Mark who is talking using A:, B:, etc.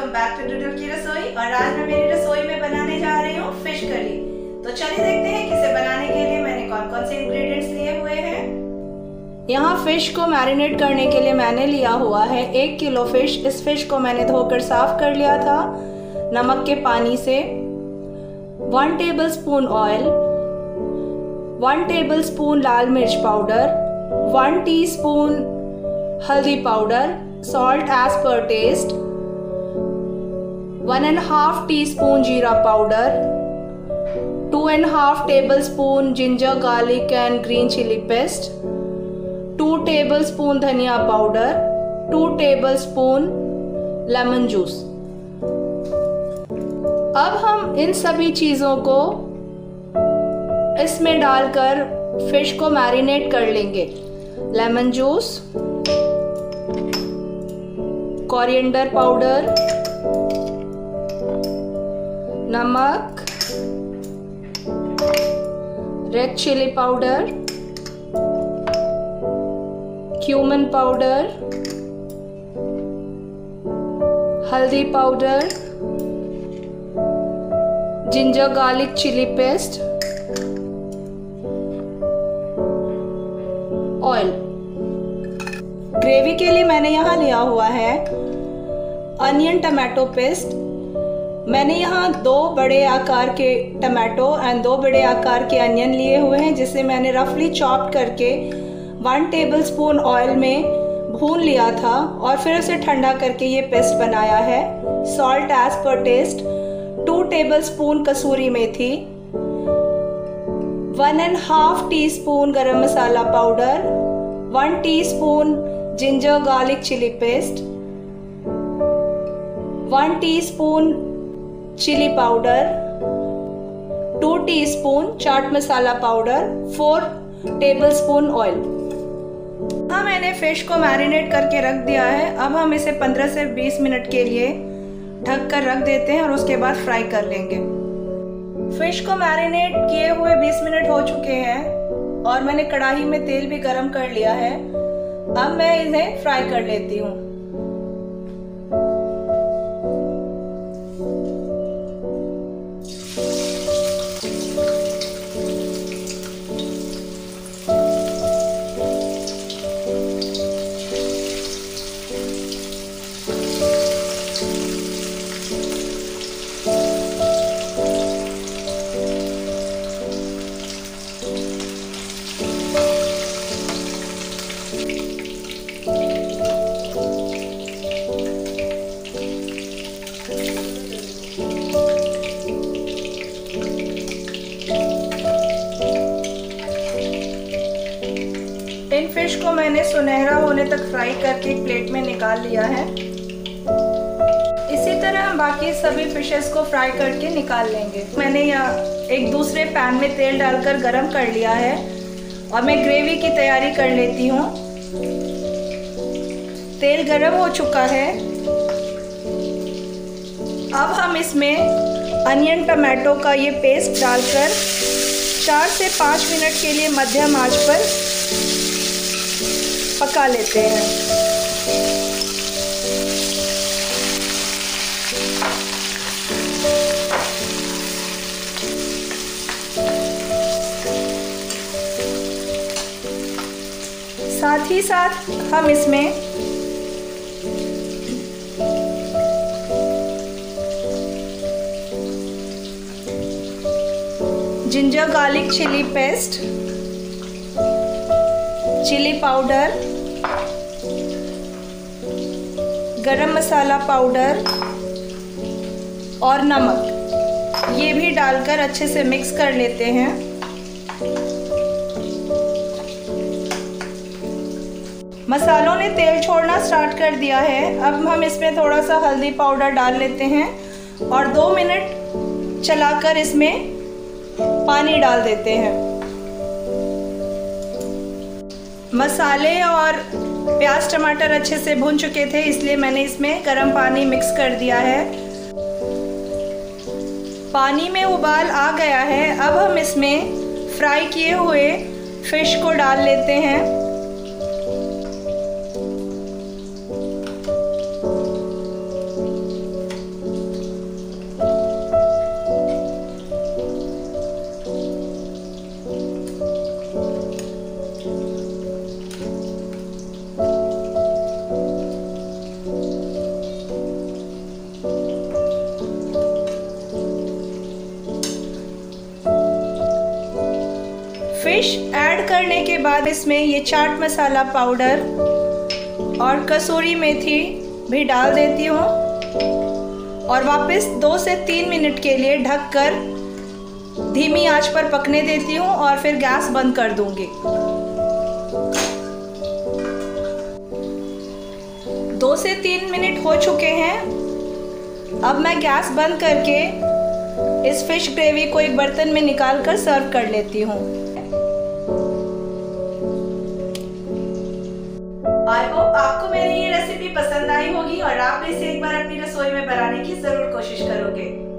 A: Welcome back to doodle की रसोई और आज मैं मेरी रसोई में बनाने जा रही हूँ फ़िश करी तो चलिए देखते हैं कि इसे बनाने के लिए मैंने कौन कौन से इंग्रेडिएंट्स लिए हुए हैं। यहाँ फ़िश को मैरिनेट करने के लिए मैंने लिया हुआ है एक किलो फ़िश इस फ़िश को मैंने धोकर साफ़ कर लिया था नमक के पानी से। One tablespoon oil one tablespoon लाल मिर्च पाउडर वन टी स्पून हल्दी powder salt as one and half teaspoon जीरा powder two and half tablespoon ginger garlic and green chilli paste two tablespoon धनिया powder two tablespoon lemon juice अब हम इन सभी चीज़ों को इसमें डालकर फ़िश को मैरिनेट कर लेंगे। लेमन जूस कोरिएंडर पाउडर नमक red chilli powder cumin powder हल्दी powder ginger garlic chilli paste oil gravy के लिए मैंने यहाँ लिया हुआ है अनियन टमाटो पेस्ट मैंने यहाँ दो बड़े आकार के टमाटो एंड दो बड़े आकार के अनियन लिए हुए हैं, जिसे मैंने रफली चॉप करके वन टेबल स्पून ऑयल में भून लिया था और फिर उसे ठंडा करके ये पेस्ट बनाया है। Salt as per taste two tablespoon kasuri methi one and half teaspoon garam masala powder one teaspoon ginger garlic chilli paste one teaspoon chilli powder two teaspoon chaat masala powder four tablespoon oil हाँ मैंने fish को marinate करके रख दिया है। अब हम इसे 15 से 20 मिनट के लिए ढक कर रख देते हैं और उसके बाद फ्राई कर लेंगे। फ़िश को मैरिनेट किए हुए 20 मिनट हो चुके हैं और मैंने कढ़ाई में तेल भी गरम कर लिया है। अब मैं इन्हें फ्राई कर लेती हूँ। सुनहरा होने तक फ्राई करके एक प्लेट में निकाल लिया है। इसी तरह हम बाकी सभी फिशेस को फ्राई करके निकाल लेंगे। मैंने यहाँ एक दूसरे पैन में तेल डालकर गरम कर लिया है और मैं ग्रेवी की तैयारी कर लेती हूँ। तेल गरम हो चुका है। अब हम इसमें अनियन टमाटो का ये पेस्ट डालकर चार से पाँच मिनट के लिए मध्यम आँच पर पका लेते हैं। साथ ही साथ हम इसमें ginger garlic chilli paste chilli powder garam masala powder और नमक। ये भी डालकर अच्छे से मिक्स कर लेते हैं। मसालों ने तेल छोड़ना स्टार्ट कर दिया है। अब हम इसमें थोड़ा सा हल्दी पाउडर डाल लेते हैं और दो मिनट चलाकर इसमें पानी डाल देते हैं। मसाले और प्याज टमाटर अच्छे से भून चुके थे, इसलिए मैंने इसमें गर्म पानी मिक्स कर दिया है। पानी में उबाल आ गया है। अब हम इसमें फ्राई किए हुए फ़िश को डाल लेते हैं। ऐड करने के बाद इसमें ये चाट मसाला पाउडर और कसूरी मेथी भी डाल देती हूँ। और वापस दो से तीन मिनट के लिए ढककर धीमी आँच पर पकने देती हूँ और फिर गैस बंद कर दूँगी। दो से तीन मिनट हो चुके हैं। अब मैं गैस बंद करके इस फ़िश ग्रेवी को एक बर्तन में निकाल कर सर्व कर लेती हूँ। आई होप आपको मेरी ये रेसिपी पसंद आई होगी और आप इसे एक बार अपनी रसोई में बनाने की ज़रूर कोशिश करोगे।